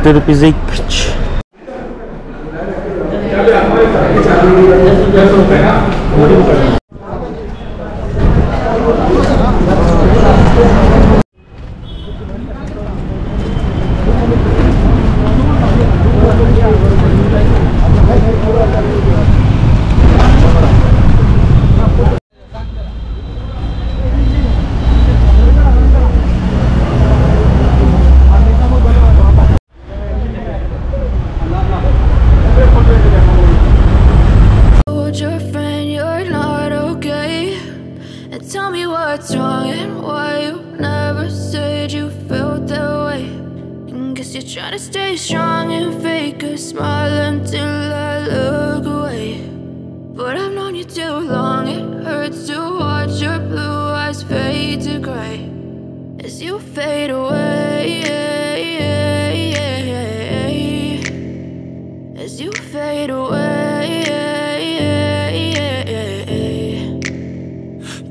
to the PZH. told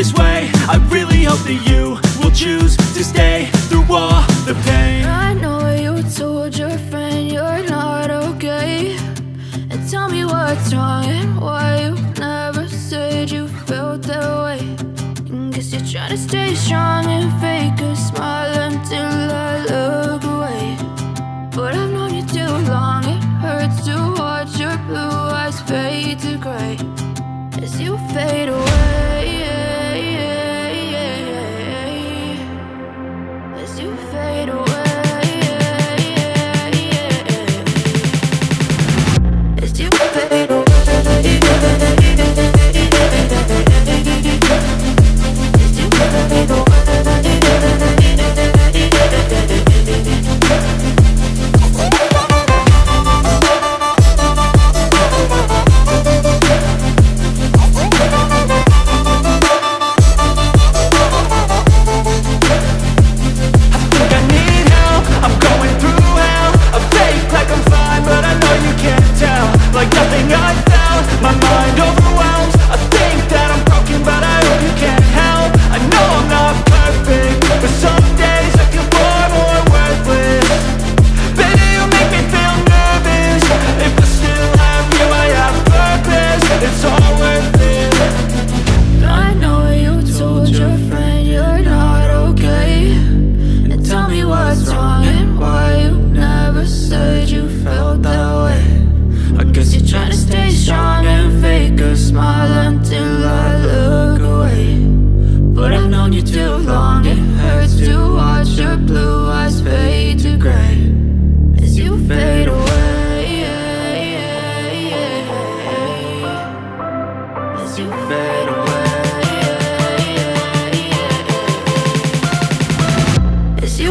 this way. I really hope that you will choose As you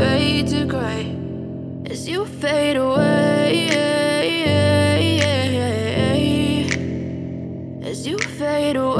fade to gray as you fade away. As you fade away.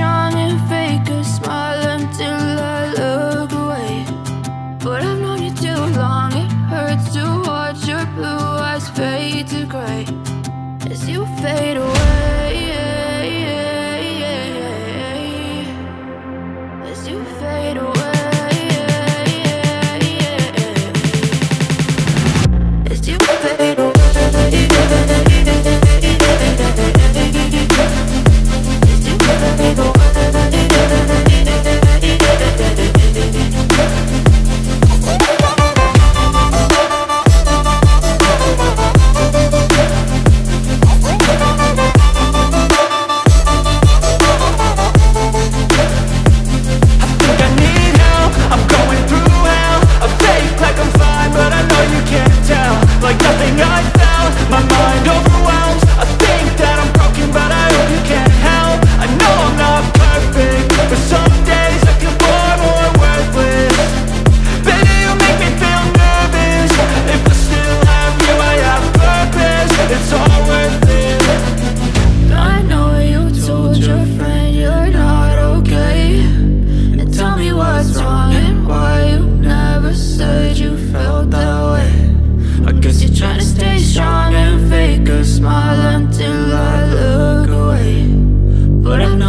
strong and fake a smile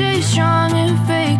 stay strong and fake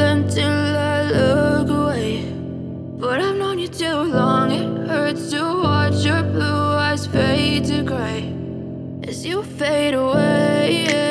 you fade away. As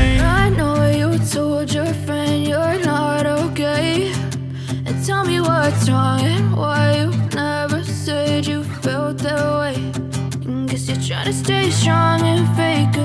strong and fake